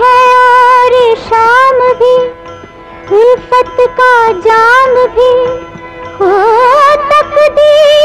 है और शाम भी उल्फत का जाम भी हो तकदीर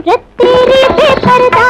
सूरत तेरी बेपर्दा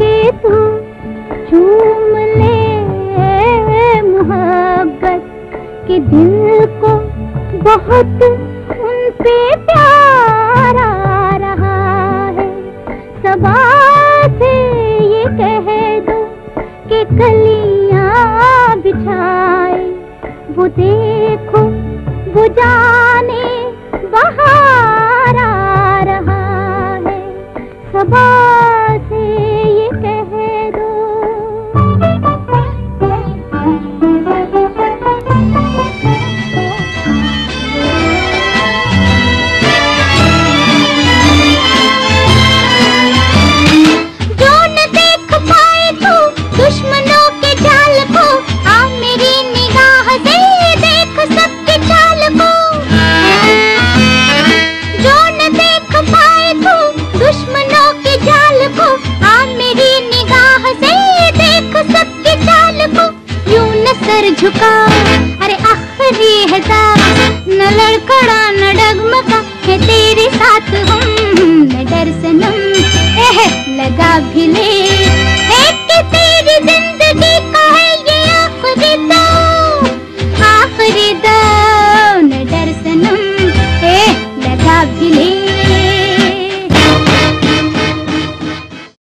के तू चूम ले मोहब्बत के दिल को। बहुत उन पे प्यार आ रहा है। सबा से ये कह दो कि कलियाँ बिछाए। वो देखो, वो झुका। अरे आखिरी है न लड़कड़ा न डगमगा। है तेरे साथ हम न डर सनम लगा भी ले